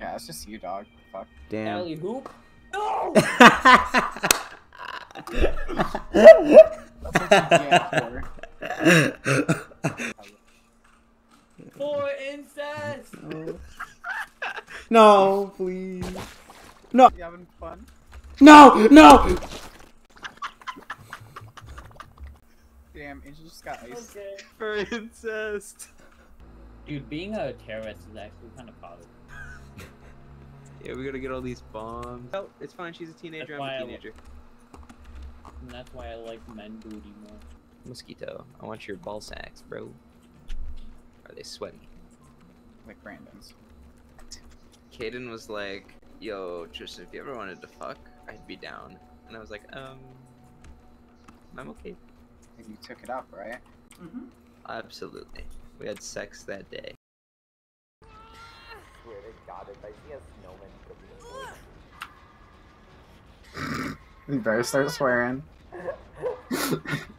Yeah, it's just you, dog. Fuck. Damn. Alley hoop. No. Yeah, for. For incest. no, please. No. You having fun? No, no. Damn, Angel just got ice. Okay. For incest. Dude, being a terrorist is actually kind of positive. Yeah, we gotta get all these bombs. Oh, it's fine. She's a teenager. That's I'm why I a lo- teenager. And that's why I like men booty more. Mosquito, I want your ball sacks, bro. Are they sweaty? Like Brandon's. Caden was like, "Yo, Tristan, if you ever wanted to fuck, I'd be down." And I was like, "Um, I'm okay." And you took it up, right? Mm-hmm. Absolutely. We had sex that day. Swear to God, if I see a snowman You better start swearing.